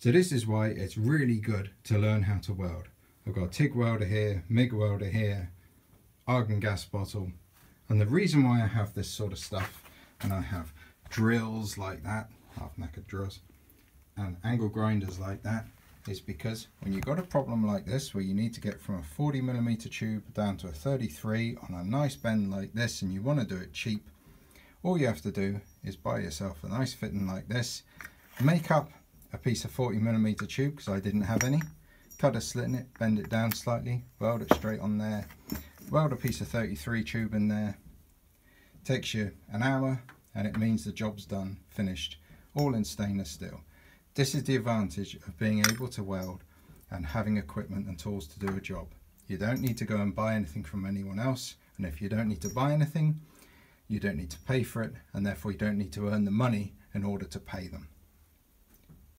So this is why it's really good to learn how to weld. I've got a TIG welder here, MIG welder here, argon gas bottle. And the reason why I have this sort of stuff, and I have drills like that, half knackered drills, and angle grinders like that, is because when you've got a problem like this where you need to get from a 40 millimeter tube down to a 33 on a nice bend like this and you want to do it cheap all you have to do is buy yourself a nice fitting like this make up a piece of 40 millimeter tube because I didn't have any cut a slit in it bend it down slightly weld it straight on there weld a piece of 33 tube in there takes you an hour and it means the job's done finished all in stainless steel this is the advantage of being able to weld and having equipment and tools to do a job. You don't need to go and buy anything from anyone else and if you don't need to buy anything you don't need to pay for it and therefore you don't need to earn the money in order to pay them.